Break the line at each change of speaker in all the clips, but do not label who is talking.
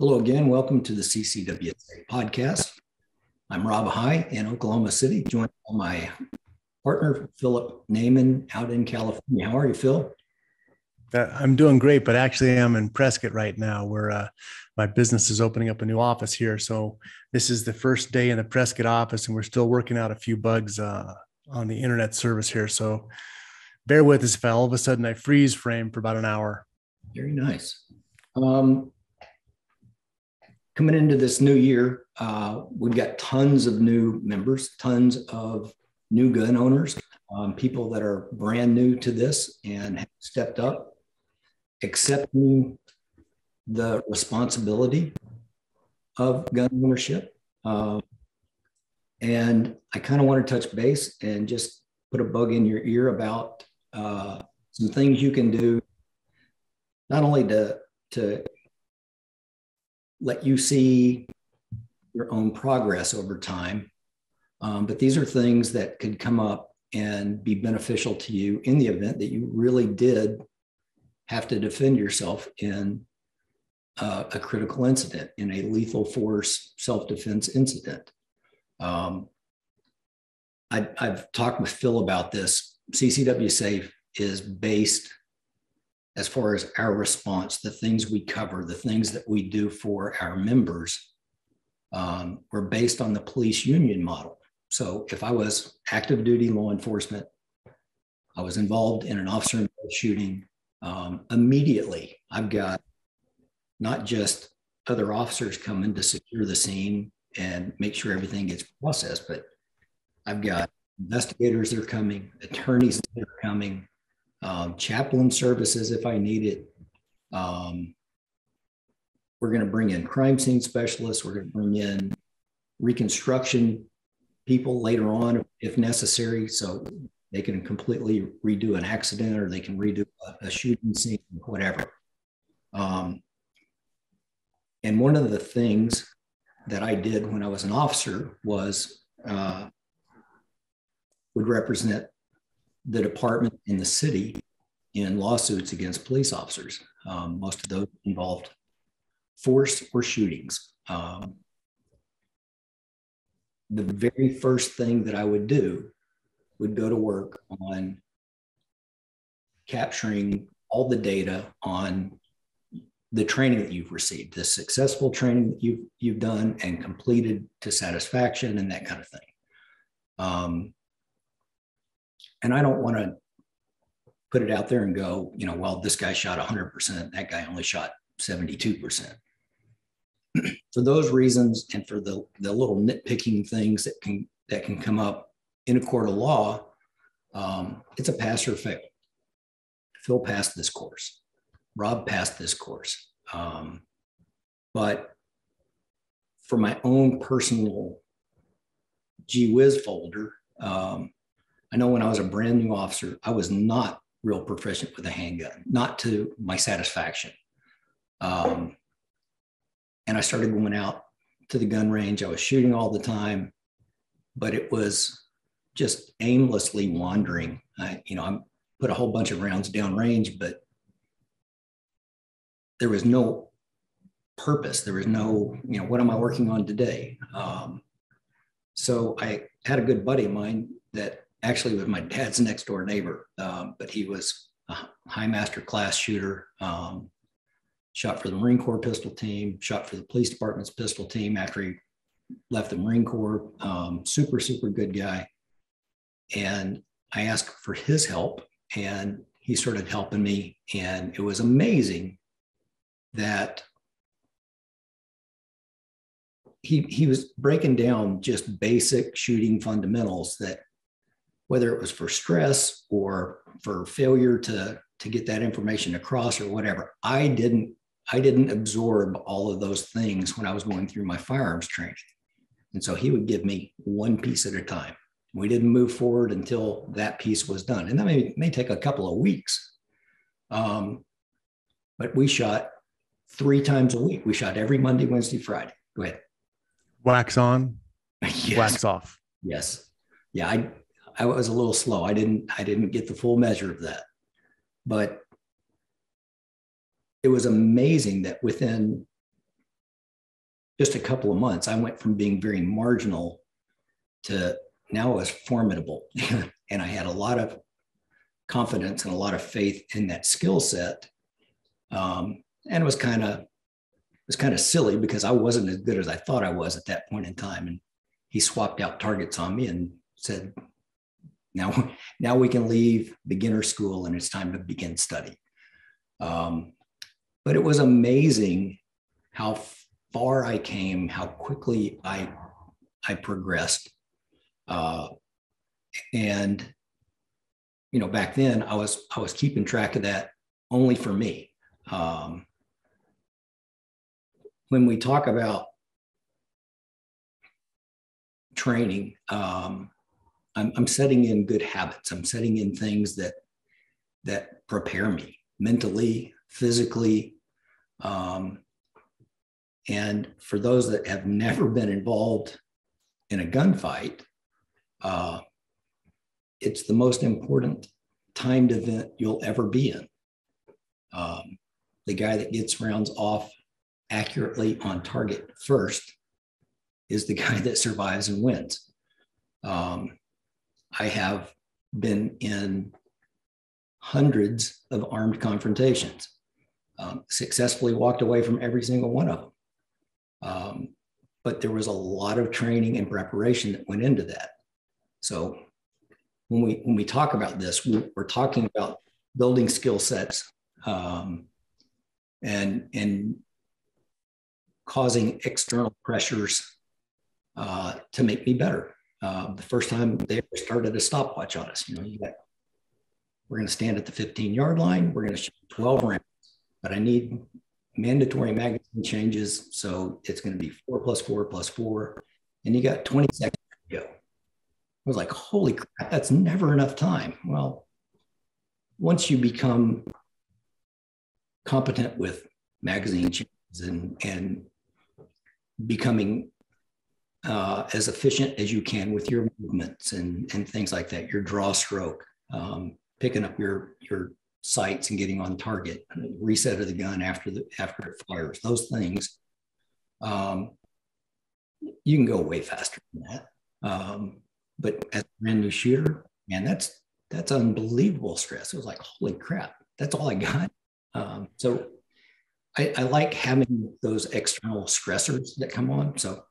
Hello again. Welcome to the CCW Safe podcast. I'm Rob High in Oklahoma City, joined by my partner, Phillip Naman, out in California. How are you, Phil?
Uh, I'm doing great, but actually, I'm in Prescott right now, where uh, my business is opening up a new office here. So this is the first day in the Prescott office, and we're still working out a few bugs uh, on the internet service here. So bear with us if all of a sudden I freeze frame for about an hour.
Very nice. Um, coming into this new year, uh, we've got tons of new members, tons of new gun owners, um, people that are brand new to this and have stepped up, accepting the responsibility of gun ownership. Uh, and I kind of want to touch base and just put a bug in your ear about uh, some things you can do, not only to, to let you see your own progress over time. Um, but these are things that could come up and be beneficial to you in the event that you really did have to defend yourself in uh, a critical incident, in a lethal force self defense incident. Um, I, I've talked with Phil about this. CCW Safe is based as far as our response, the things we cover, the things that we do for our members, um, were based on the police union model. So if I was active duty law enforcement, I was involved in an officer shooting, um, immediately I've got not just other officers coming to secure the scene and make sure everything gets processed, but I've got investigators that are coming, attorneys that are coming, um, chaplain services if I need it. Um, we're going to bring in crime scene specialists. We're going to bring in reconstruction people later on if necessary. So they can completely redo an accident or they can redo a, a shooting scene, whatever. Um, and one of the things that I did when I was an officer was uh, would represent the department in the city in lawsuits against police officers. Um, most of those involved force or shootings. Um, the very first thing that I would do would go to work on capturing all the data on the training that you've received, the successful training that you've, you've done and completed to satisfaction and that kind of thing. Um, and I don't want to put it out there and go, you know, well, this guy shot 100%, that guy only shot 72%. for those reasons and for the, the little nitpicking things that can that can come up in a court of law, um, it's a pass or fail. Phil passed this course. Rob passed this course. Um, but for my own personal gee whiz folder, um, I know when I was a brand new officer, I was not real proficient with a handgun, not to my satisfaction. Um, and I started going out to the gun range. I was shooting all the time, but it was just aimlessly wandering. I, you know, I put a whole bunch of rounds down range, but there was no purpose. There was no, you know, what am I working on today? Um, so I had a good buddy of mine that actually was my dad's next door neighbor, um, but he was a high master class shooter. Um, shot for the Marine Corps pistol team, shot for the police department's pistol team after he left the Marine Corps. Um, super, super good guy. And I asked for his help, and he started helping me. And it was amazing that he, he was breaking down just basic shooting fundamentals that whether it was for stress or for failure to to get that information across or whatever. I didn't i didn't absorb all of those things when i was going through my firearms training. And so he would give me one piece at a time. We didn't move forward until that piece was done. And that may, may take a couple of weeks. Um, but we shot three times a week. We shot every monday wednesday friday. Go ahead.
Wax on?
Yes.
wax off?
Yes. Yeah i I was a little slow. I didn't I didn't get the full measure of that. But it was amazing that within just a couple of months, I went from being very marginal to now I was formidable. and I had a lot of confidence and a lot of faith in that skill set. Um, and it was kind of was kind of silly because I wasn't as good as I thought I was at that point in time. And he swapped out targets on me and said, now, now we can leave beginner school and it's time to begin study. Um, but it was amazing how far I came, how quickly I I progressed. Uh, and you know, back then I was I was keeping track of that only for me. Um, when we talk about training, um, I'm, I'm setting in good habits. I'm setting in things that that prepare me mentally, physically. Um, and for those that have never been involved in a gunfight, uh, it's the most important timed event you'll ever be in. Um, the guy that gets rounds off accurately on target first is the guy that survives and wins. Um, I have been in hundreds of armed confrontations, um, successfully walked away from every single one of them. Um, but there was a lot of training and preparation that went into that. So when we when we talk about this, we, are talking about building skill sets um, and and causing external pressures uh, to make me better. Uh, the first time they ever started a stopwatch on us, you know, you got we're going to stand at the 15 yard line. We're going to shoot 12 rounds, but I need mandatory magazine changes. So it's going to be four plus four plus four. And you got 20 seconds to go. I was like, holy crap, that's never enough time. Well, once you become competent with magazine changes and, and becoming uh, as efficient as you can with your movements and, and things like that, your draw stroke, um, picking up your, your sights and getting on target, reset of the gun after the after it fires, those things. Um, you can go way faster than that. Um, but as a brand new shooter, man, that's that's unbelievable stress. It was like, holy crap, that's all I got. Um, so I, I, like having those external stressors that come on. So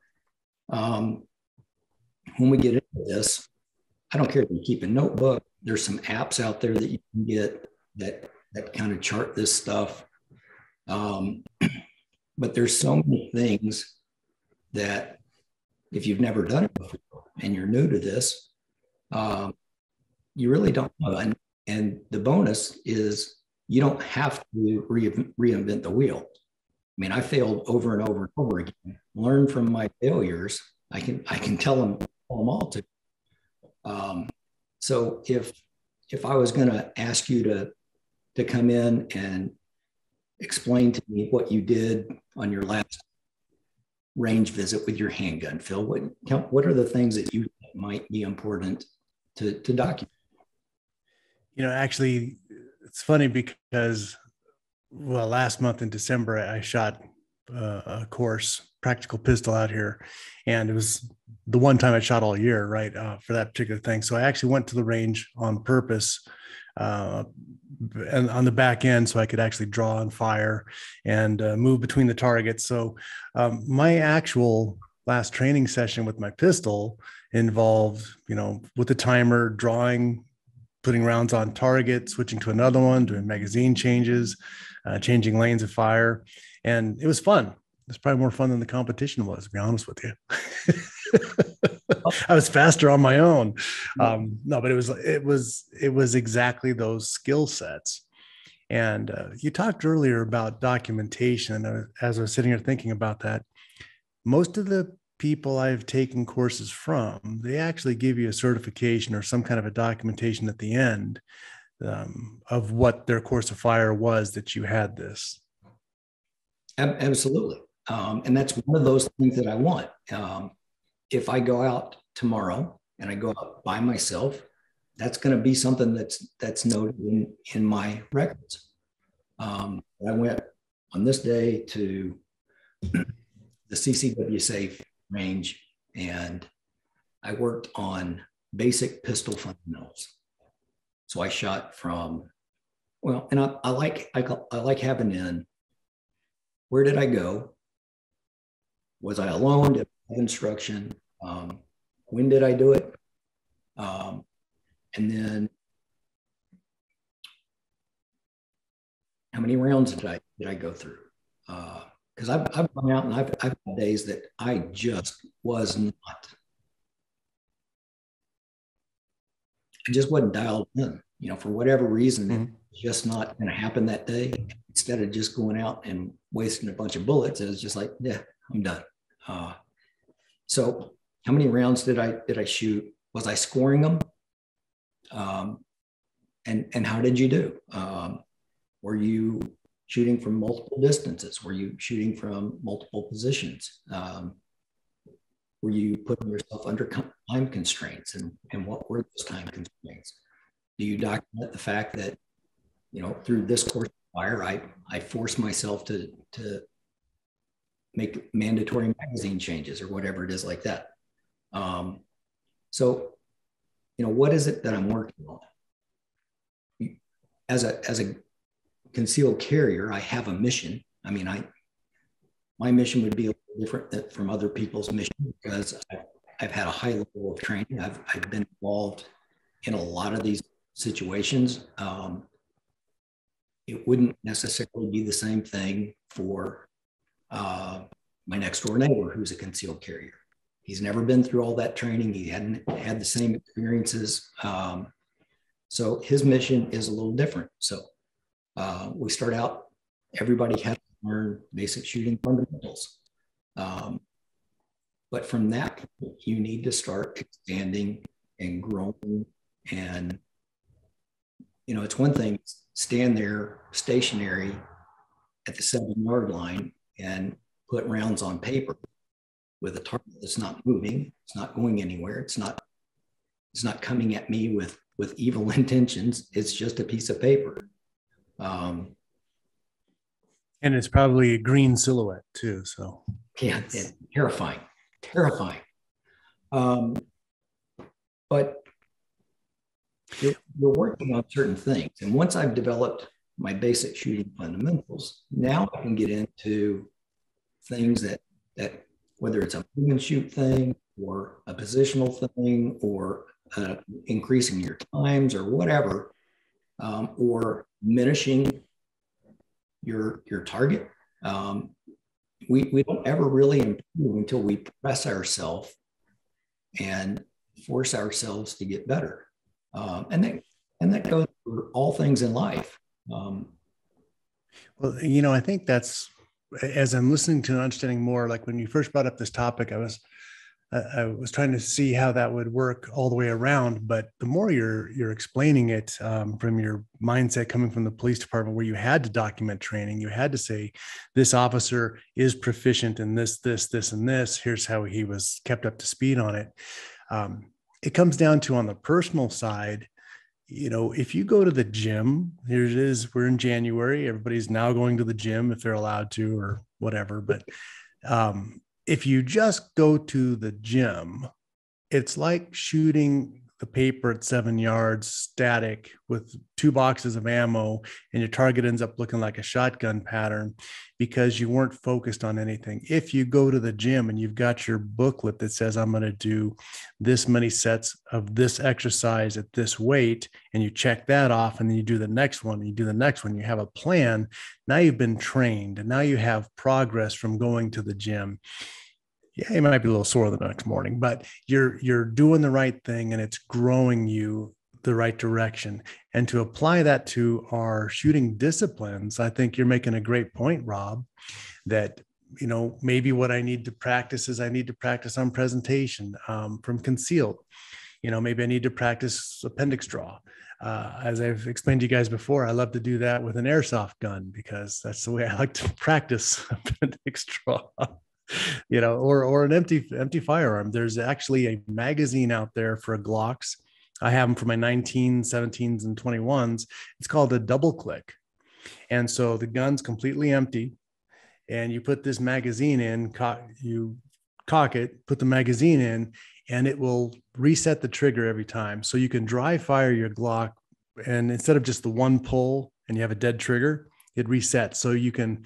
um, when we get into this, I don't care if you keep a notebook. There's some apps out there that you can get that that kind of chart this stuff. Um, but there's so many things that if you've never done it before and you're new to this, um, you really don't know. And, and the bonus is you don't have to re- reinvent the wheel. I mean, I failed over and over and over again. Learn from my failures. I can I can tell them tell them all to. Um, so if if I was going to ask you to to come in and explain to me what you did on your last range visit with your handgun, Phil. What, what are the things that you might be important to, to document?
You know, actually, it's funny because, well, last month in December, I shot uh, a course practical pistol out here, and it was the one time I shot all year, right, uh, for that particular thing. So I actually went to the range on purpose uh, and on the back end so I could actually draw and fire and uh, move between the targets. So um, my actual last training session with my pistol involved, you know, with the timer, drawing, putting rounds on target, switching to another one, doing magazine changes, uh, changing lanes of fire. And it was fun. It's probably more fun than the competition was, to be honest with you. I was faster on my own. Um, no, but it was it was it was exactly those skill sets. And uh, you talked earlier about documentation. And as I was sitting here thinking about that, most of the people I've taken courses from, they actually give you a certification or some kind of a documentation at the end um, of what their course of fire was that you had this.
Absolutely. Um, and that's one of those things that I want. Um, if I go out tomorrow and I go out by myself, that's going to be something that's that's noted in, in my records. Um, I went on this day to the CCW Safe range, and I worked on basic pistol fundamentals. So I shot from, well, and I, I like I, I like having in where did I go? Was I alone? Did I have instruction? Um, when did I do it? Um, and then how many rounds did I did I go through? Because uh, I've, I've gone out and I've, I've had days that I just was not. I just wasn't dialed in, you know, for whatever reason, mm-hmm. it's just not going to happen that day. Instead of just going out and wasting a bunch of bullets, it was just like, yeah, I'm done. Uh, so, how many rounds did I did I shoot? Was I scoring them? Um, and and how did you do? Um, were you shooting from multiple distances? Were you shooting from multiple positions? Um, were you putting yourself under time constraints and, and what were those time constraints? Do you document the fact that, you know, through this course fire, I, I forced myself to, to make mandatory magazine changes or whatever it is like that. Um, so, you know, what is it that I'm working on? As a, as a concealed carrier, I have a mission. I mean, I my mission would be a little different from other people's mission because I've, I've had a high level of training. I've, I've been involved in a lot of these situations. Um, it wouldn't necessarily be the same thing for uh, my next door neighbor who's a concealed carrier. He's never been through all that training. He hadn't had the same experiences. Um, so his mission is a little different. So uh, we start out, everybody has learn basic shooting fundamentals. Um, but from that point, you need to start expanding and growing. And, you know, it's one thing, stand there stationary at the seven yard line and put rounds on paper with a target that's not moving, it's not going anywhere, it's not, it's not coming at me with with evil intentions. It's just a piece of paper. Um,
and it's probably a green silhouette too. So
yeah, terrifying, terrifying. Um, but you're, you're working on certain things, and once I've developed my basic shooting fundamentals, now I can get into things that that whether it's a move and shoot thing or a positional thing or uh, increasing your times or whatever, um, or diminishing your your target. Um, we, we don't ever really improve until we press ourselves and force ourselves to get better. Um, and that and that goes for all things in life. Um,
well, you know, I think that's as I'm listening to and understanding more. Like when you first brought up this topic, I was I was trying to see how that would work all the way around, but the more you're you're explaining it um, from your mindset coming from the police department, where you had to document training, you had to say this officer is proficient in this, this, this, and this. Here's how he was kept up to speed on it. Um, it comes down to on the personal side, you know, if you go to the gym, here it is. We're in January. Everybody's now going to the gym if they're allowed to, or whatever. But um, if you just go to the gym, it's like shooting the paper at seven yards static with two boxes of ammo and your target ends up looking like a shotgun pattern because you weren't focused on anything. If you go to the gym and you've got your booklet that says i'm going to do this many sets of this exercise at this weight and you check that off and then you do the next one you do the next one you have a plan now you've been trained and now you have progress from going to the gym yeah, you might be a little sore the next morning, but you're you're doing the right thing and it's growing you the right direction. And to apply that to our shooting disciplines, I think you're making a great point, Rob, that you know maybe what I need to practice is I need to practice on presentation um, from concealed. You know, maybe I need to practice appendix draw. Uh, as I've explained to you guys before, I love to do that with an airsoft gun because that's the way I like to practice appendix draw. you know, or or an empty empty firearm. There's actually a magazine out there for Glocks. I have them for my 19, 17s, and 21s. It's called a double click. And so the gun's completely empty. and you put this magazine in, cock, you cock it, put the magazine in, and it will reset the trigger every time. So you can dry fire your Glock, and instead of just the one pull and you have a dead trigger, it resets. So you can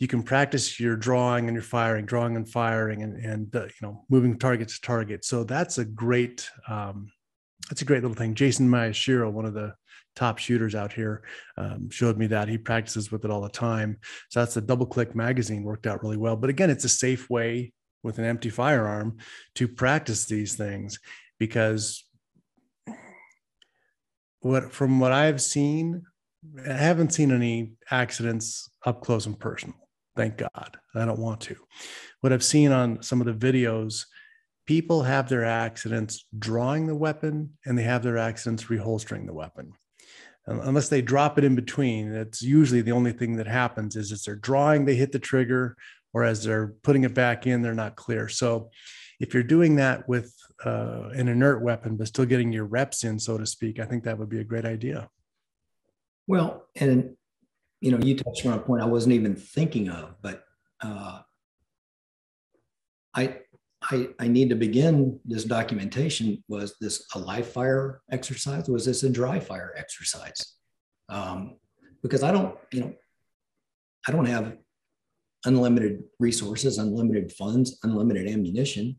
you can practice your drawing and your firing, drawing and firing, and and uh, you know moving target to target. So that's a great um, that's a great little thing. Jason Miyashiro, one of the top shooters out here, um, showed me that he practices with it all the time. So that's the double click magazine worked out really well. But again, it's a safe way with an empty firearm to practice these things because what from what I've seen, I haven't seen any accidents up close and personal. Thank God. I don't want to. What I've seen on some of the videos, people have their accidents drawing the weapon and they have their accidents reholstering the weapon. Unless they drop it in between, that's usually the only thing that happens is as they're drawing, they hit the trigger, or as they're putting it back in, they're not clear. So if you're doing that with uh, an inert weapon, but still getting your reps in, so to speak, I think that would be a great idea.
Well, and you know, you touched on a point I wasn't even thinking of, but uh, I, I, I need to begin this documentation. Was this a live fire exercise? Was this a dry fire exercise? Um, because I don't, you know, I don't have unlimited resources, unlimited funds, unlimited ammunition.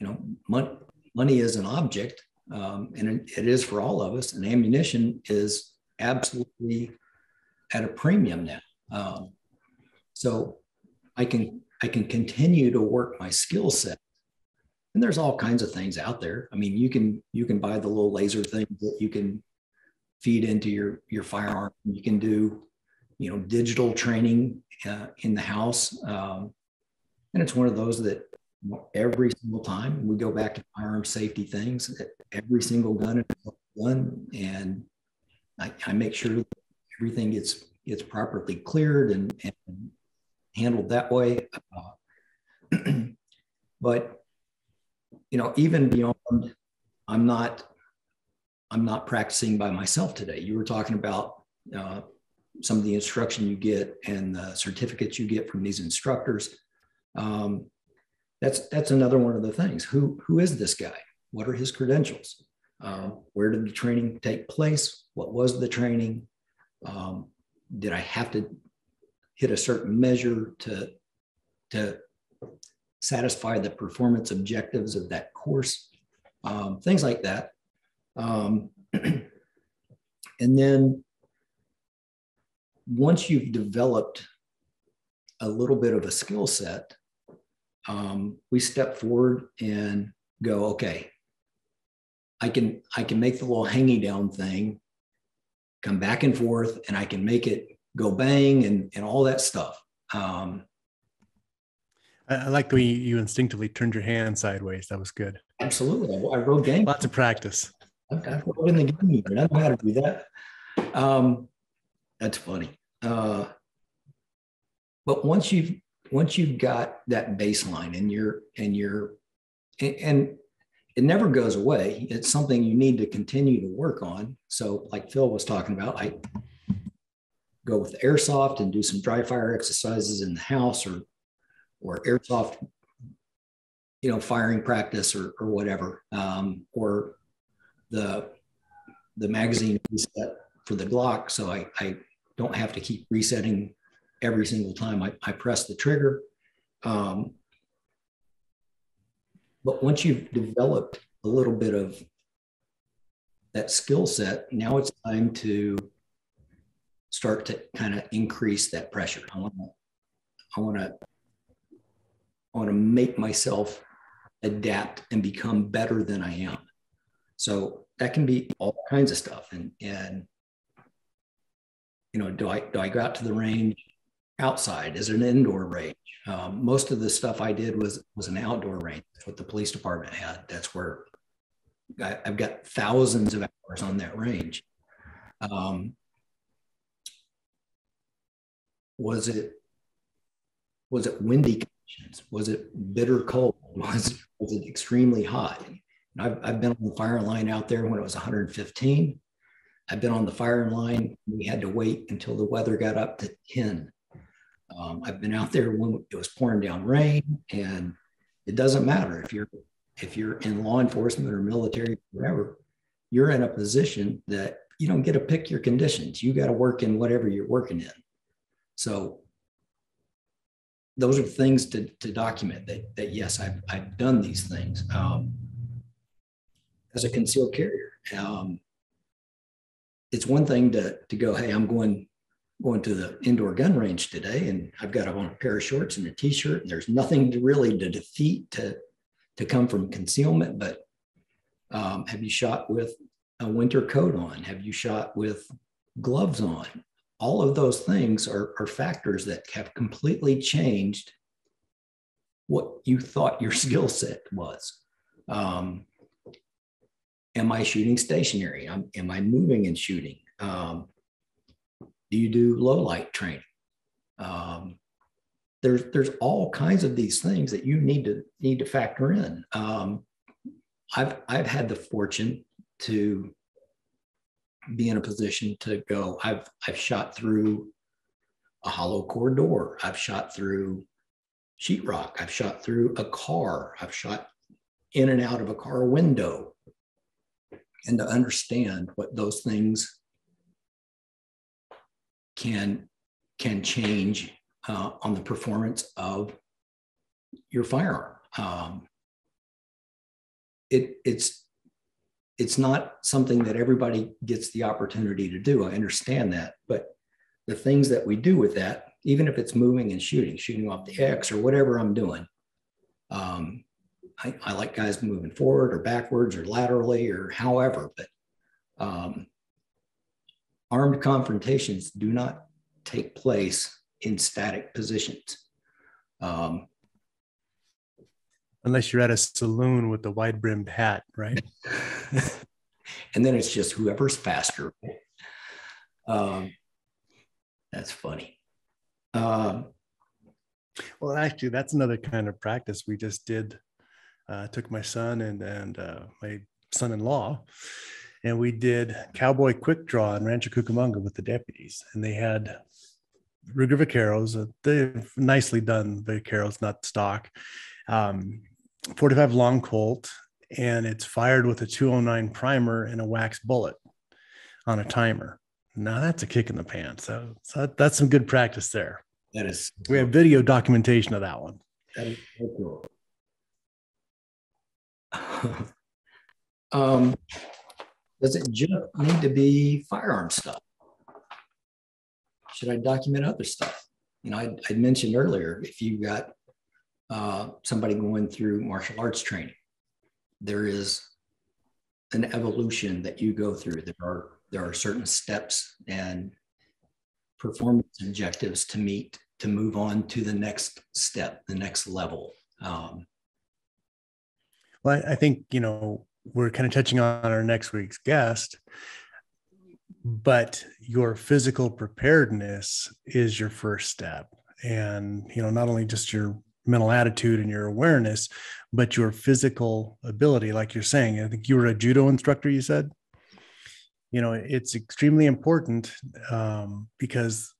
You know, money, money is an object, um, and it, it is for all of us. And ammunition is absolutely at a premium now. Um, so I can I can continue to work my skill set. And there's all kinds of things out there. I mean, you can you can buy the little laser thing that you can feed into your your firearm. You can do you know digital training uh, in the house, um, and it's one of those that every single time we go back to firearm safety things. Every single gun is gun, and I, I make sure everything gets gets properly cleared and, and handled that way. Uh, but you know, even beyond, I'm not I'm not practicing by myself today. You were talking about uh, some of the instruction you get and the certificates you get from these instructors. Um, that's that's another one of the things. Who who is this guy? What are his credentials? Um, where did the training take place? What was the training? Um, did I have to hit a certain measure to, to satisfy the performance objectives of that course? Um, things like that. Um, and then once you've developed a little bit of a skill set, um, we step forward and go, okay, I can I can make the little hanging down thing come back and forth and I can make it go bang and, and all that stuff. Um,
I like the way you instinctively turned your hand sideways. That was good.
Absolutely. I, I rode game.
Lots of practice.
I, I rode in the game I know how to do that. Um, that's funny. Uh, but once you've once you've got that baseline and you're and you're and, and it never goes away. It's something you need to continue to work on. So, like Phil was talking about, I go with airsoft and do some dry fire exercises in the house or or airsoft, you know, firing practice or, or whatever, um, or the the magazine reset for the Glock, so I, I don't have to keep resetting every single time I, I press the trigger. Um, but once you've developed a little bit of that skill set, now it's time to start to kind of increase that pressure. I want to, I want to, I want to make myself adapt and become better than I am. So that can be all kinds of stuff. And and you know, do I do I go out to the range outside? Is an indoor range? Um, most of the stuff I did was was an outdoor range. That's what the police department had. That's where I, have got thousands of hours on that range. Um, was it was it windy conditions? Was it bitter cold? Was was it extremely hot? I've, I've been on the fire line out there when it was 115. I've been on the fire line. We had to wait until the weather got up to 10 Um, I've been out there when it was pouring down rain, and it doesn't matter if you're if you're in law enforcement or military, or whatever, you're in a position that you don't get to pick your conditions. You got to work in whatever you're working in. So those are things to, to document that, that yes, I've, I've done these things um, as a concealed carrier. Um, it's one thing to, to go, hey, I'm going going to the indoor gun range today and I've got on a pair of shorts and a t-shirt and there's nothing to really to defeat to to come from concealment, but um, have you shot with a winter coat on? Have you shot with gloves on? All of those things are, are factors that have completely changed what you thought your skill set was. Um, am I shooting stationary? am am I moving and shooting? Um, do you do low light training? Um, there's there's all kinds of these things that you need to need to factor in. Um, I've I've had the fortune to be in a position to go. I've I've shot through a hollow core door. I've shot through sheetrock. I've shot through a car. I've shot in and out of a car window. And to understand what those things can can change uh, on the performance of your firearm. Um, it, it's it's not something that everybody gets the opportunity to do. I understand that, but the things that we do with that, even if it's moving and shooting, shooting off the X or whatever I'm doing, um, I, I, like guys moving forward or backwards or laterally or however, but um, armed confrontations do not take place in static positions. Um,
Unless you're at a saloon with a wide brimmed hat, right?
and then it's just whoever's faster. Um, that's funny. Um,
well, actually, that's another kind of practice we just did. Uh, took my son and and uh, my son-in-law, and we did cowboy quick draw in Rancho Cucamonga with the deputies, and they had Ruger Vaqueros. Uh, they've nicely done Vaqueros, not stock. Um, 45 long Colt, and it's fired with a 209 primer and a wax bullet on a timer. Now that's a kick in the pants. So, so that's some good practice there.
That is.
We have video documentation of that one.
That is so cool. um, does it just need to be firearm stuff? should I document other stuff? You know, I, I mentioned earlier, if you've got uh, somebody going through martial arts training, there is an evolution that you go through. There are there are certain steps and performance objectives to meet to move on to the next step, the next level. Um,
well, I think you know we're kind of touching on our next week's guest, but your physical preparedness is your first step. And you know not only just your mental attitude and your awareness but your physical ability like you're saying. I think you were a judo instructor you said? You know it's extremely important um, because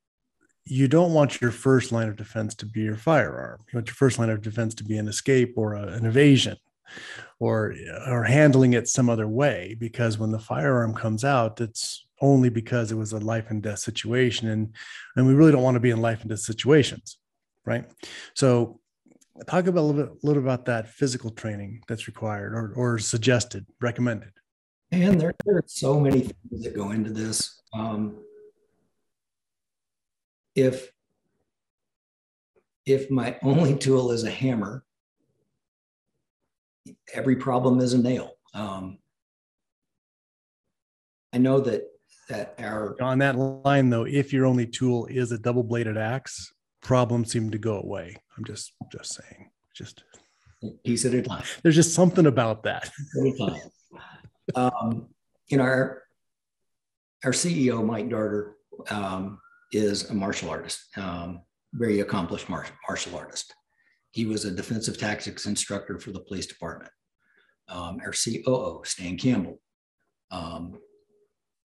you don't want your first line of defense to be your firearm. You want your first line of defense to be an escape or a, an evasion or or handling it some other way because when the firearm comes out it's only because it was a life and death situation and and we really don't want to be in life and death situations right? So talk about a little bit, little about that physical training that's required or, or suggested recommended.
And there, there are so many things that go into this. Um, if if my only tool is a hammer every problem is a nail. Um, i know that that our
on that line though if your only tool is a double bladed axe problems seem to go away. I'm just just saying just
piece at a time.
there's just something about that.
Um, you know our our ceo mike darter um, is a martial artist um, very accomplished mar- martial artist he was a defensive tactics instructor for the police department um, our coo stan campbell um,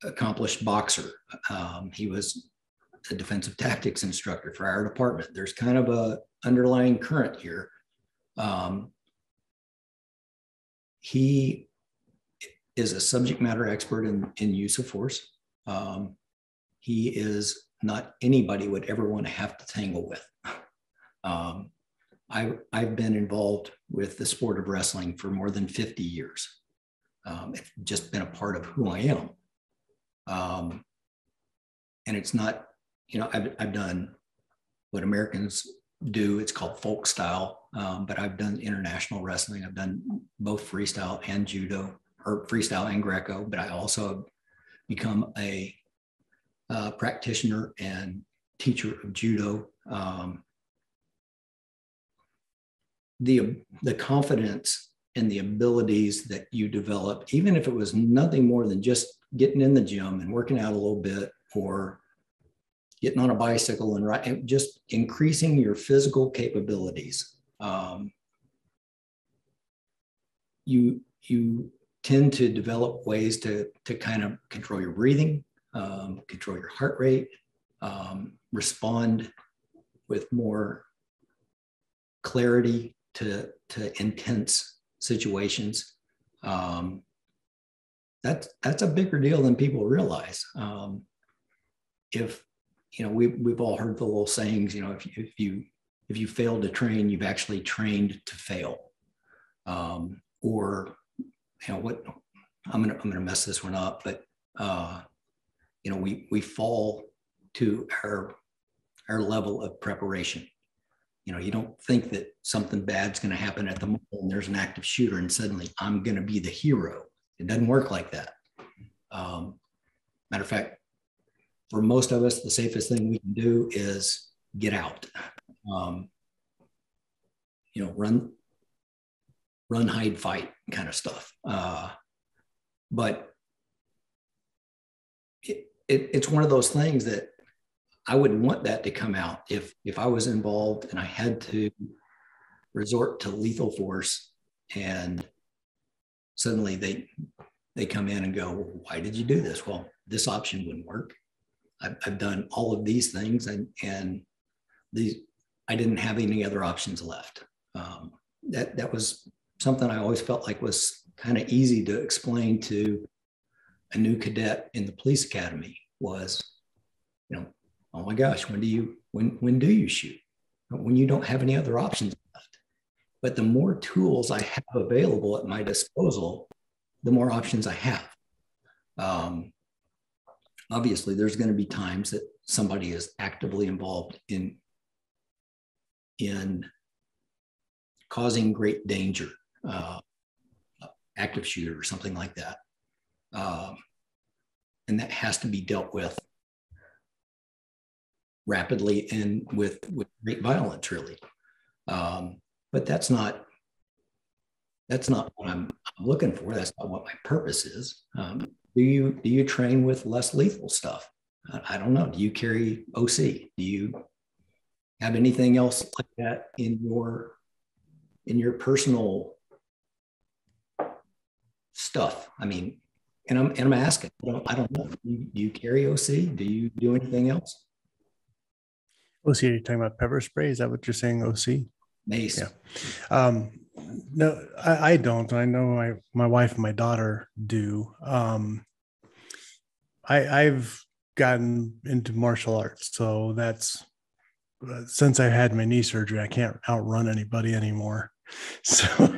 accomplished boxer. Um, he was a defensive tactics instructor for our department. There's kind of a underlying current here. Um, he is a subject matter expert in, in use of force. Um, he is not anybody would ever want to have to tangle with. Um, I, I've been involved with the sport of wrestling for more than 50 years. Um, it's just been a part of who I am. Um, and it's not, you know, I've, I've done what Americans do. It's called folk style, um, but I've done international wrestling. I've done both freestyle and judo, or freestyle and Greco. But I also become a uh, practitioner and teacher of judo. Um, the the confidence and the abilities that you develop, even if it was nothing more than just getting in the gym and working out a little bit, or getting on a bicycle and right, just increasing your physical capabilities. Um, you you tend to develop ways to to kind of control your breathing, um, control your heart rate, um, respond with more clarity to to intense situations. Um, that's that's a bigger deal than people realize. Um, if you know, we we've all heard the little sayings. You know, if if you if you fail to train, you've actually trained to fail. Um, or you know what? I'm gonna I'm gonna mess this one up, but uh, you know, we we fall to our our level of preparation. You know, you don't think that something bad's going to happen at the mall and there's an active shooter and suddenly I'm going to be the hero. It doesn't work like that. Um, matter of fact, for most of us, the safest thing we can do is get out. Um, you know, run, run, hide, fight kind of stuff. Uh, but it, it, it's one of those things that I wouldn't want that to come out if if I was involved and I had to resort to lethal force and suddenly they they come in and go, why did you do this? Well, this option wouldn't work. I've, I've done all of these things and, and these, I didn't have any other options left. Um, that, that was something I always felt like was kind of easy to explain to a new cadet in the police academy was, you know, oh my gosh, when do you, when, when do you shoot? When you don't have any other options left. But the more tools I have available at my disposal, the more options I have. Um, obviously there's going to be times that somebody is actively involved in in causing great danger uh, active shooter or something like that um, and that has to be dealt with rapidly and with with great violence really um, but that's not that's not what I'm, I'm, looking for that's not what my purpose is um, do you do you train with less lethal stuff? I, I don't know. Do you carry OC? Do you have anything else like that in your in your personal stuff? I mean, and I'm and I'm asking. I don't, I don't know. Do you, do you carry OC? Do you do anything else?
OC, are you talking about pepper spray? Is that what you're saying? OC?
Mace.
Yeah. Um, no, I, I, don't. I know my my wife and my daughter do. Um, I I've gotten into martial arts, so that's uh, since I had my knee surgery, I can't outrun anybody anymore. So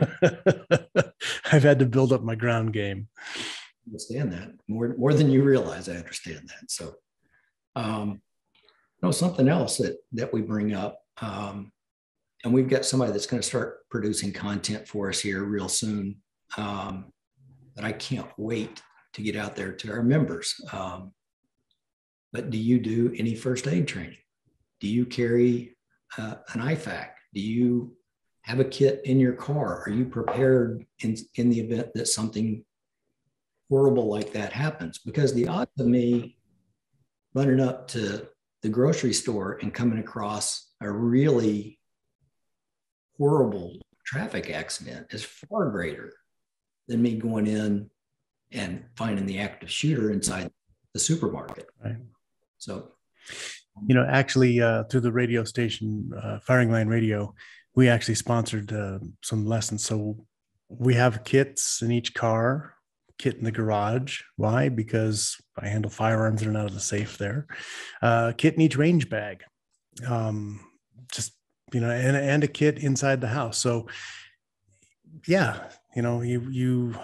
I've had to build up my ground game.
I understand that more more than you realize. I understand that. So, um, no, something else that that we bring up. Um, and we've got somebody that's going to start producing content for us here real soon um, that I can't wait to get out there to our members. Um, but do you do any first aid training? Do you carry uh, an IFAK? Do you have a kit in your car? Are you prepared in, in the event that something horrible like that happens? Because the odds of me running up to the grocery store and coming across a really horrible traffic accident is far greater than me going in and finding the active shooter inside the supermarket.
Right.
So,
You know, actually, uh, through the radio station, uh, Firing Line Radio, we actually sponsored uh, some lessons. So we have kits in each car, kit in the garage. Why? Because I handle firearms in and out of the safe there. Uh, kit in each range bag. Um, just you know, and and a kit inside the house. So yeah, you know, you you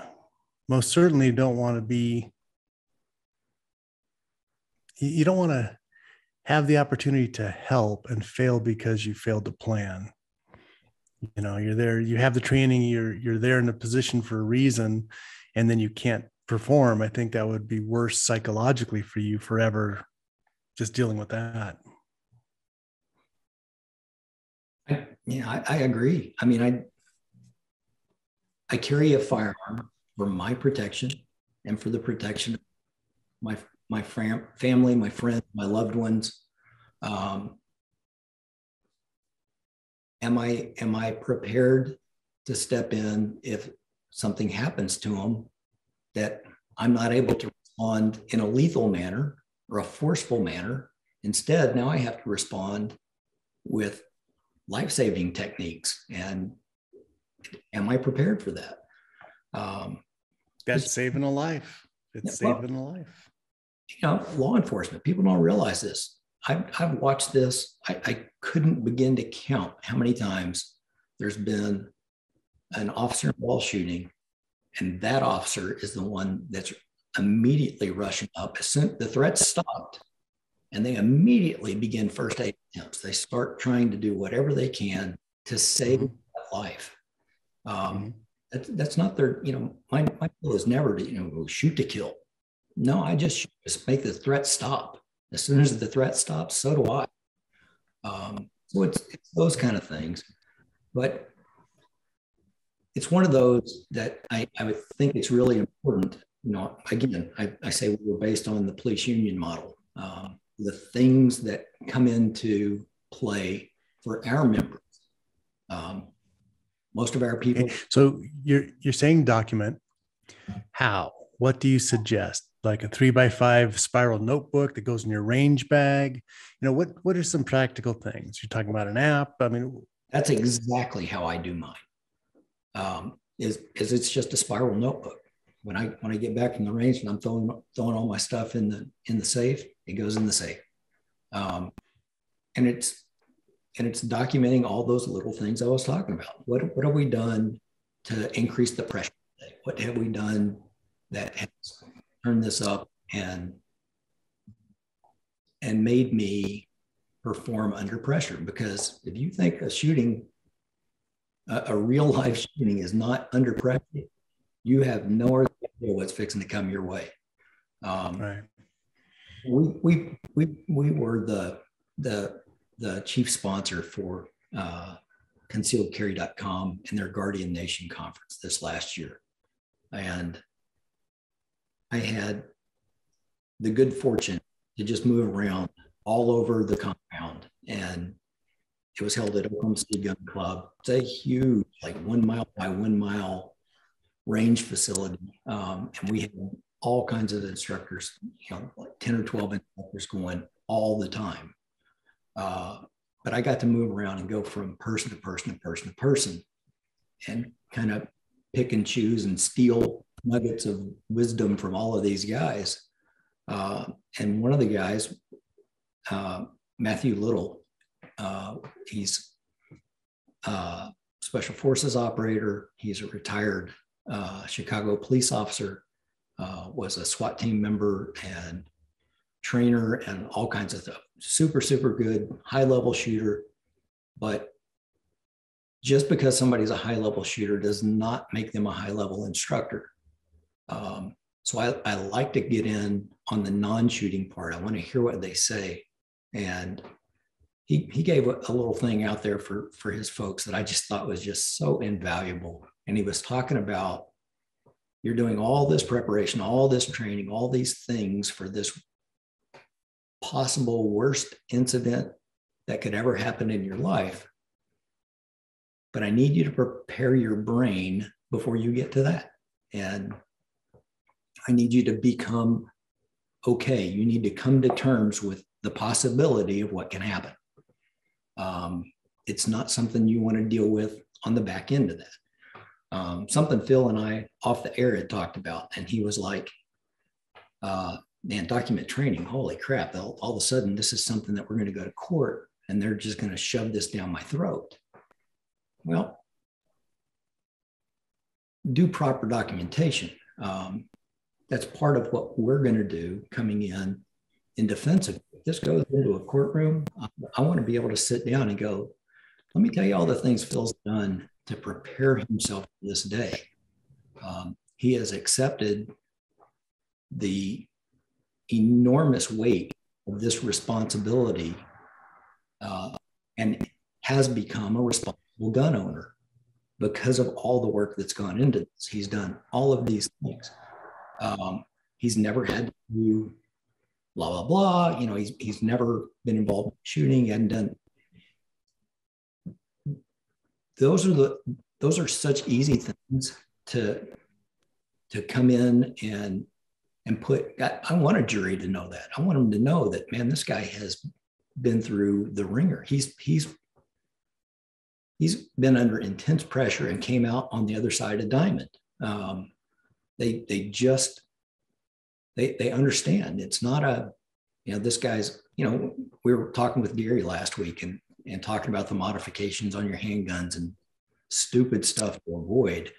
most certainly don't want to be you don't want to have the opportunity to help and fail because you failed to plan you know you're there you have the training you're you're there in a position for a reason and then you can't perform i think that would be worse psychologically for you forever just dealing with that.
Yeah I, I agree. I mean i i carry a firearm for my protection and for the protection of my my fam- family my friends my loved ones. Um, am I am I prepared to step in if something happens to them that I'm not able to respond in a lethal manner or a forceful manner? Instead, now I have to respond with life-saving techniques. And am I prepared for that? Um,
That's saving a life. It's well, saving a life.
You know, law enforcement, people don't realize this. I've, I've watched this. I, I couldn't begin to count how many times there's been an officer involved shooting, and that officer is the one that's immediately rushing up. As soon the threat stopped, and they immediately begin first aid attempts. They start trying to do whatever they can to save mm-hmm. that life. Um, mm-hmm. that, that's not their, you know, my, my goal is never to, you know, shoot to kill. No, I just, just make the threat stop. As soon as the threat stops, so do I. Um, so it's, it's those kind of things. But it's one of those that I, I would think it's really important. You know, again, I, I say we were based on the police union model. Um, the things that come into play for our members. Um, most of our people.
So you're you're saying document. How? What do you suggest? like a three by five spiral notebook that goes in your range bag? You know, what what are some practical things? You're talking about an app. I mean,
that's exactly how I do mine. Um, is is it's just a spiral notebook. When I when I get back from the range and I'm throwing throwing all my stuff in the in the safe, it goes in the safe. Um, and it's and it's documenting all those little things I was talking about. What what have we done to increase the pressure? What have we done that has turned this up and and made me perform under pressure because if you think a shooting a, a real life shooting is not under pressure. You have no idea what's fixing to come your way. Um, right. we, we we we were the the the chief sponsor for uh, concealedcarry.com and their guardian nation conference this last year. And I had the good fortune to just move around all over the compound. And it was held at Oklahoma City Gun Club. It's a huge, like one mile by one mile range facility. Um, and we had all kinds of instructors, you know, like 10 or 12 instructors going all the time. Uh, but I got to move around and go from person to person to person to person and kind of pick and choose and steal nuggets of wisdom from all of these guys. Uh, and one of the guys, uh, Matthew Little, uh, he's a special forces operator. He's a retired uh, Chicago police officer, uh, was a SWAT team member and trainer and all kinds of stuff. Super, super good, high level shooter. But just because somebody's a high level shooter does not make them a high level instructor. Um, so I, I like to get in on the non-shooting part. I want to hear what they say. And he, he gave a, little thing out there for, for his folks that I just thought was just so invaluable. And he was talking about you're doing all this preparation, all this training, all these things for this possible worst incident that could ever happen in your life. But I need you to prepare your brain before you get to that. And I need you to become okay. You need to come to terms with the possibility of what can happen. Um, it's not something you want to deal with on the back end of that. Um, something Phil and I off the air had talked about, and he was like, uh, "Man, document training, holy crap! All, all of a sudden, this is something that we're going to go to court, and they're just going to shove this down my throat." Well, do proper documentation. Um, that's part of what we're going to do coming in in defense of this goes into a courtroom. I, want to be able to sit down and go, let me tell you all the things Phil's done to prepare himself for this day. Um, he has accepted the enormous weight of this responsibility uh, and has become a responsible gun owner because of all the work that's gone into this. He's done all of these things. Um, he's never had to blah blah blah. You know, he's he's never been involved in shooting. He hadn't done. Those are the those are such easy things to to come in and and put. I, I want a jury to know that. I want them to know that man, this guy has been through the ringer. He's he's he's been under intense pressure and came out on the other side of diamond. Um, they they just they they understand it's not a you know this guy's you know we were talking with Gary last week and and talking about the modifications on your handguns and stupid stuff to avoid.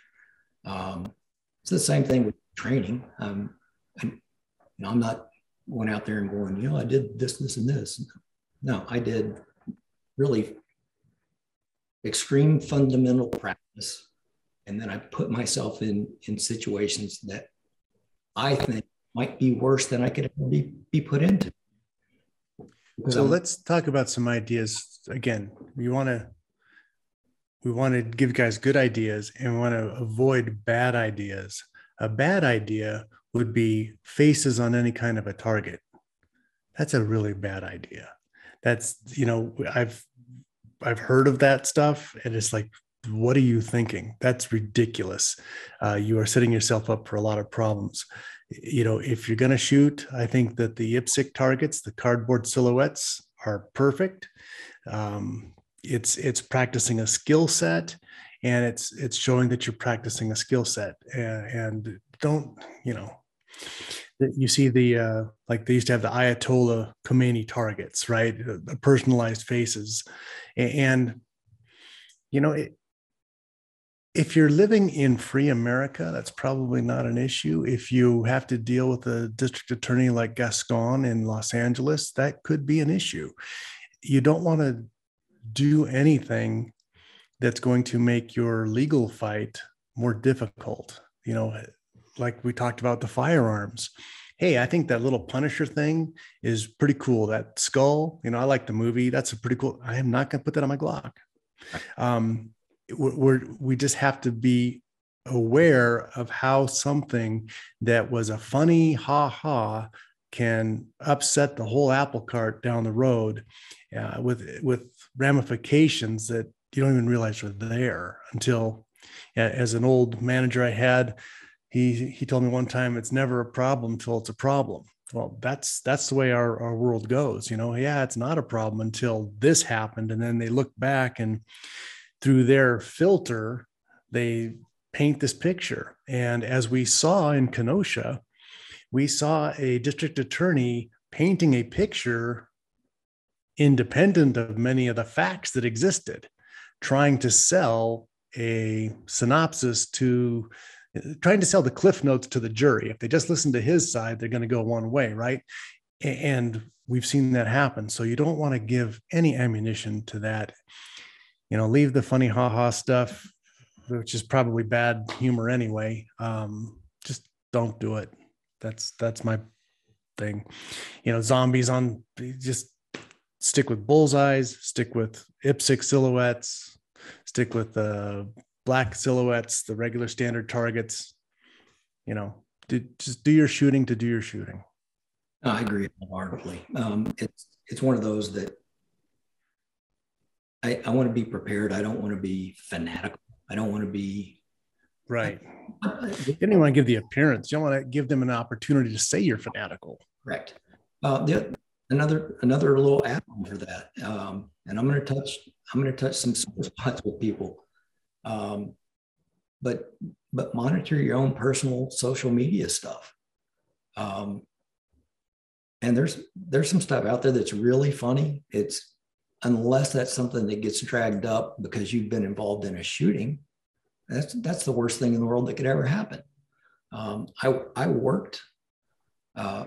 Um, it's the same thing with training. Um, and, you know, I'm not going out there and going, you know, I did this, this, and this. No, I did really extreme fundamental practice. And then I put myself in, in situations that I think might be worse than I could ever be, be put into.
so let's talk about some ideas. Again, we want to we want to give guys good ideas and we want to avoid bad ideas. A bad idea would be faces on any kind of a target. That's a really bad idea. That's, you know, I've I've heard of that stuff, and it's like, what are you thinking? That's ridiculous. Uh, you are setting yourself up for a lot of problems. You know, if you're going to shoot, I think that the IPSC targets, the cardboard silhouettes, are perfect. Um, it's it's practicing a skill set, and it's it's showing that you're practicing a skill set. And, and don't you know that you see the uh, like they used to have the Ayatollah Khomeini targets, right? The personalized faces, and you know, it, if you're living in free America, that's probably not an issue. If you have to deal with a district attorney like Gascon in Los Angeles, that could be an issue. You don't want to do anything that's going to make your legal fight more difficult. You know, like we talked about the firearms. Hey, I think that little Punisher thing is pretty cool. That skull, you know, I like the movie. That's a pretty cool. I am not going to put that on my Glock. Um, we're, we just have to be aware of how something that was a funny ha ha can upset the whole apple cart down the road uh, with with ramifications that you don't even realize are there until as an old manager I had he he told me one time it's never a problem until it's a problem. Well that's that's the way our, our world goes you know? Yeah it's not a problem until this happened and then they look back and through their filter they paint this picture and as we saw in kenosha we saw a district attorney painting a picture independent of many of the facts that existed trying to sell a synopsis to trying to sell the cliff notes to the jury. If they just listen to his side, they're going to go one way, right? And we've seen that happen. So you don't want to give any ammunition to that. You know, leave the funny ha ha stuff, which is probably bad humor anyway. Um, just don't do it. That's that's my thing. You know, zombies on just stick with bullseyes, stick with IPSC silhouettes, stick with uh, black silhouettes, the regular standard targets. You know, do, just do your shooting to do your shooting.
I agree wholeheartedly. Um, it's it's one of those that I, I want to be prepared. I don't want to be fanatical. I don't want to be
right. you don't want to give the appearance. You don't want to give them an opportunity to say you're fanatical.
Correct. Uh, the another another little add-on for that. Um, and I'm going to touch I'm going to touch some spots with people. Um, but but monitor your own personal social media stuff. Um, and there's there's some stuff out there that's really funny. It's unless that's something that gets dragged up because you've been involved in a shooting. That's that's the worst thing in the world that could ever happen. Um, I I worked uh,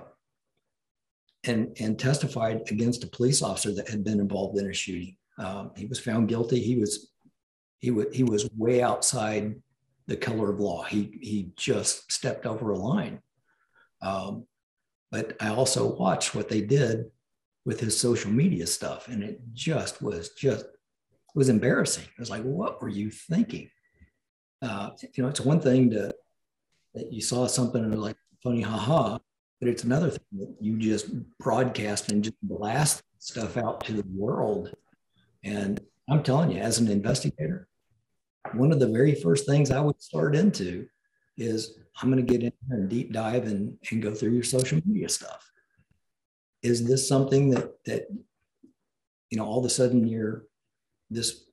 and and testified against a police officer that had been involved in a shooting. Um, he was found guilty. He was he was he was way outside the color of law. He he just stepped over a line. Um, but I also watched what they did with his social media stuff, and it just was just it was embarrassing. It was like, what were you thinking? Uh, you know, it's one thing to that you saw something and like funny, haha, but it's another thing that you just broadcast and just blast stuff out to the world. And I'm telling you, as an investigator, one of the very first things I would start into is I'm going to get in there and deep dive and, and go through your social media stuff. Is this something that that you know all of a sudden you're this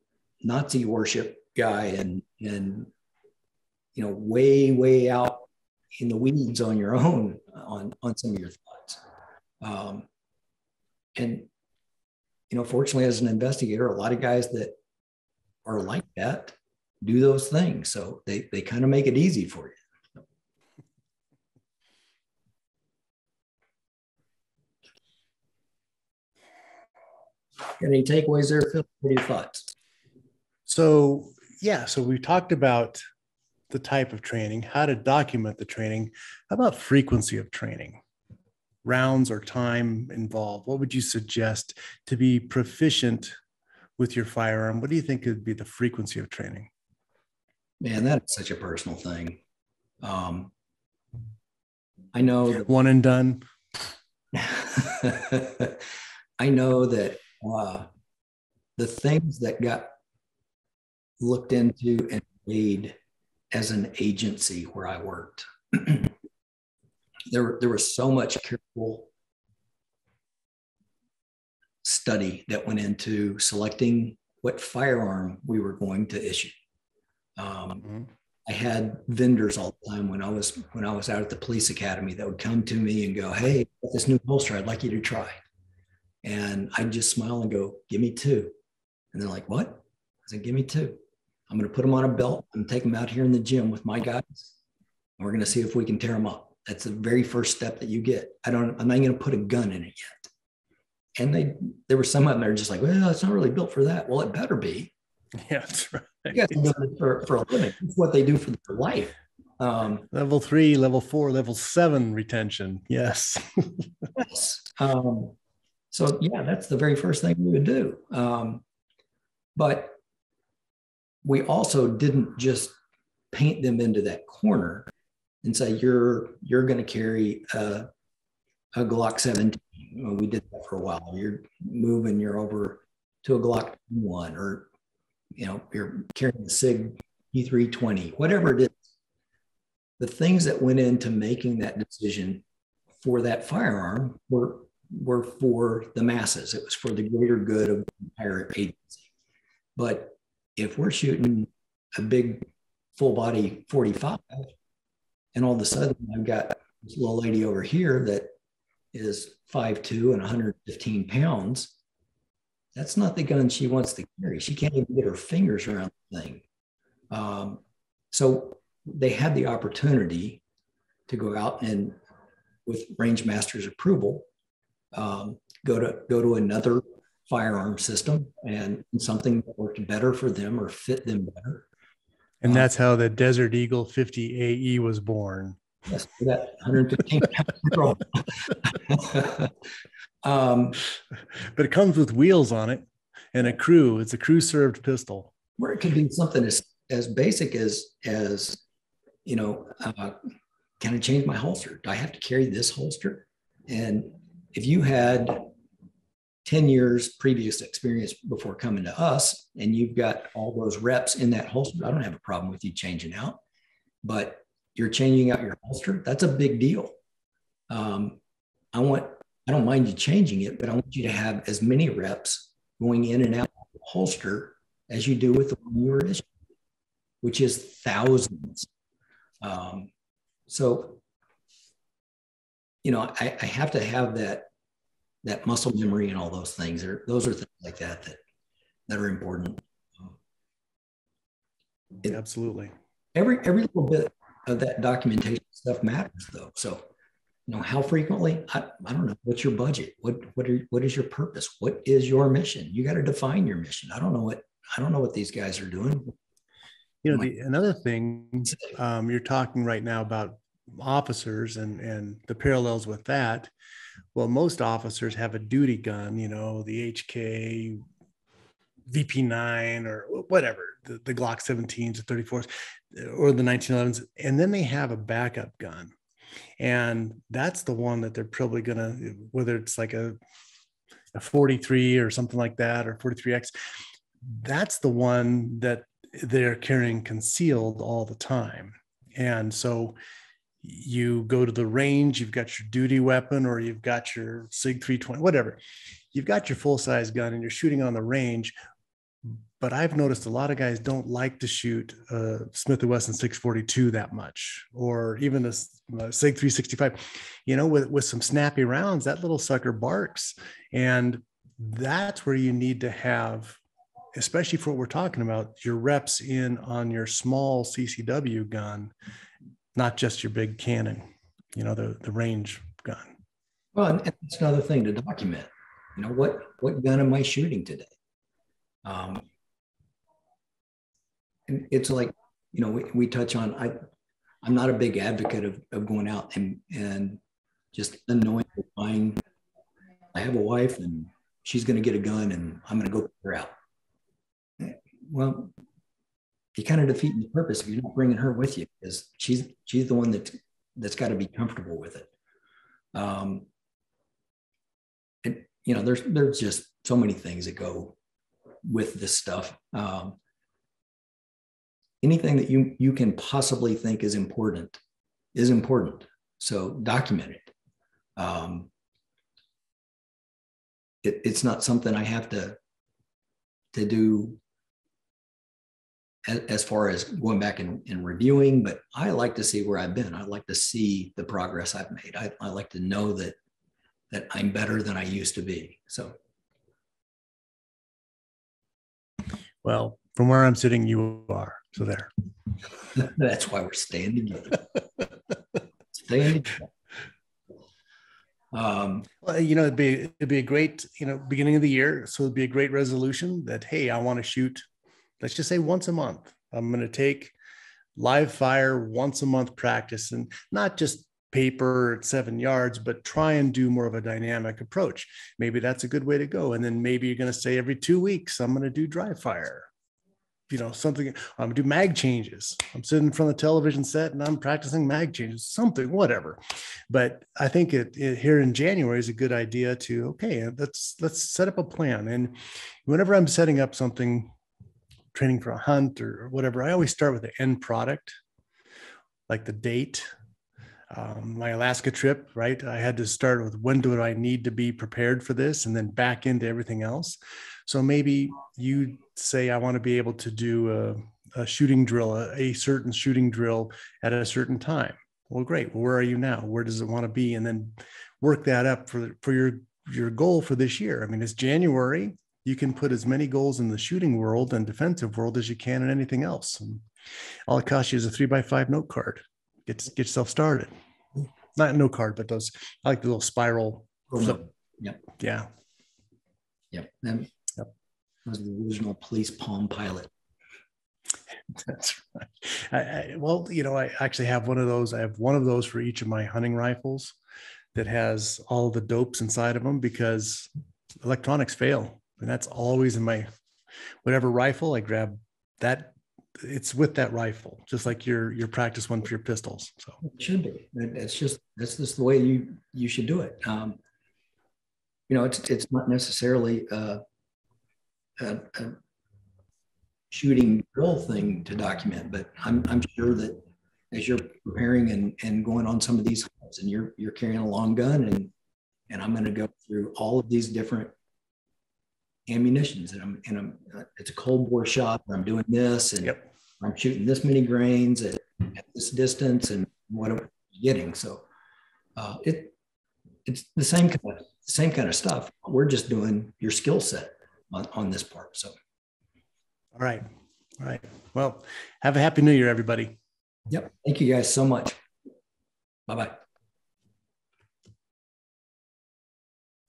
Nazi worship guy and and you know way way out in the weeds on your own on on some of your thoughts. Um, and you know fortunately as an investigator a lot of guys that are like that do those things. So they they kind of make it easy for you any takeaways there phil what are your thoughts
so yeah so we talked about the type of training, how to document the training. How about frequency of training? Rounds or time involved? What would you suggest to be proficient with your firearm? What do you think would be the frequency of training?
Man, that's such a personal thing. Um, I know
that, one and done.
I know that uh, the things that got looked into and made as an agency where I worked. there, there was so much careful study that went into selecting what firearm we were going to issue. Um, mm-hmm. I had vendors all the time when I was when I was out at the police academy that would come to me and go, "Hey, this new holster, I'd like you to try." And I'd just smile and go, "Give me two. And they're like, "What?" I said, "Give me two. I'm going to put them on a belt and take them out here in the gym with my guys. And we're going to see if we can tear them up. That's the very first step that you get. I don't, I'm not going to put a gun in it yet. And they, there were some of them that are just like, well, it's not really built for that. Well, it better be.
Yeah, that's right.
Yeah, for, for a living. It's what they do for their life.
Um, level three, level four, level seven retention. Yes.
yes. Um, so yeah, that's the very first thing we would do. Um, but we also didn't just paint them into that corner and say you're you're going to carry a, a Glock 17. Well, we did that for a while. You're moving, you're over to a Glock one, or you know, you're carrying a Sig P320, whatever it is. The things that went into making that decision for that firearm were were for the masses. It was for the greater good of the entire agency. But if we're shooting a big full body 45 and all of a sudden I've got this little lady over here that is 5'2 and 115 pounds, that's not the gun she wants to carry. She can't even get her fingers around the thing. Um, so they had the opportunity to go out and, with range master's approval, um, go to go to another firearm system and something that worked better for them or fit them better.
And that's how the Desert Eagle 50 AE was born.
Yes, that 115
um, but it comes with wheels on it and a crew. It's a crew served pistol.
Where it could be something as, as basic as, as, you know, uh, can I change my holster? Do I have to carry this holster? And if you had 10 years previous experience before coming to us and you've got all those reps in that holster, I don't have a problem with you changing out, but you're changing out your holster. That's a big deal. Um, I want, I don't mind you changing it, but I want you to have as many reps going in and out of the holster as you do with the one you were issued, which is thousands. Um, so, you know, I, I have to have that that muscle memory and all those things. Are those are things like that that that are important.
It, Absolutely.
Every every little bit of that documentation stuff matters, though. So, you know, how frequently? I, I don't know. What's your budget? What what are what is your purpose? What is your mission? You got to define your mission. I don't know what I don't know what these guys are doing.
You know, the, another thing um, you're talking right now about officers and and the parallels with that. Well, most officers have a duty gun. You know, the HK VP9 or whatever, the, the Glock 17s, the 34s, or the 1911s, and then they have a backup gun. And that's the one that they're probably going to, whether it's like a, a 43 or something like that, or 43X, that's the one that they're carrying concealed all the time. And so you go to the range, you've got your duty weapon, or you've got your SIG 320, whatever. You've got your full size gun and you're shooting on the range but I've noticed a lot of guys don't like to shoot uh, Smith & Wesson 642 that much, or even a, a SIG 365. You know, with with some snappy rounds, that little sucker barks, and that's where you need to have, especially for what we're talking about, your reps in on your small CCW gun, not just your big cannon. You know, the the range gun.
Well, and that's another thing to document. You know, what what gun am I shooting today? Um, and it's like, you know, we, we touch on, I, I'm not a big advocate of, of going out and, and just unknowingly buying. I have a wife and she's going to get a gun and I'm going to go put her out. Well, you kind of defeat the purpose if you're not bringing her with you because she's she's the one that that's got to be comfortable with it. Um, and you know, there's there's just so many things that go with this stuff. Um, anything that you you can possibly think is important is important. So document it. Um, it it's not something I have to to do as, far as going back and, and, reviewing, but I like to see where I've been. I like to see the progress I've made. I, I like to know that that I'm better than I used to be. So
well, from where I'm sitting, you are. So there.
That's why we're staying together. staying together.
Um, well, you know, it'd be it'd be a great, you know, beginning of the year. So it'd be a great resolution that hey, I want to shoot, let's just say once a month. I'm going to take live fire once a month practice and not just paper at seven yards, but try and do more of a dynamic approach. Maybe that's a good way to go. And then maybe you're going to say every two weeks, I'm going to do dry fire you know something i'm gonna do mag changes i'm sitting in front of the television set and i'm practicing mag changes something whatever but i think it, it, here in january is a good idea to okay let's let's set up a plan and whenever i'm setting up something training for a hunt or whatever i always start with the end product like the date um, my Alaska trip, right? I had to start with when do I need to be prepared for this and then back into everything else. So maybe you say, I want to be able to do a, a shooting drill, a, a, certain shooting drill at a certain time. Well, great. Well, where are you now? Where does it want to be? And then work that up for, for your, your goal for this year. I mean, it's January. You can put as many goals in the shooting world and defensive world as you can in anything else. And all it costs you is a three by five note card. Get, get yourself started. Not a note card, but those, I like the little spiral.
Flip. Yep.
Yeah.
Yep. And was the original police Palm Pilot.
That's right. I, I, well, you know, I actually have one of those. I have one of those for each of my hunting rifles that has all the dopes inside of them because electronics fail. And that's always in my whatever rifle I grab that it's with that rifle, just like your your practice one for your pistols. So
it should be. It's just that's just the way you you should do it. Um, you know, it's it's not necessarily uh, a, a shooting drill thing to document, but I'm, I'm sure that as you're preparing and, and going on some of these hunts and you're, you're carrying a long gun and and I'm going to go through all of these different ammunitions and I'm, and I'm, uh, it's a cold bore shot where I'm doing this and
Yep.
I'm shooting this many grains at, at this distance and what I'm getting. So uh, it, it's the same kind of, same kind of stuff. We're just doing your skill set on, on this part. So,
All right. All right. Well, have a happy new year, everybody.
yep. Thank you guys so much. Bye bye.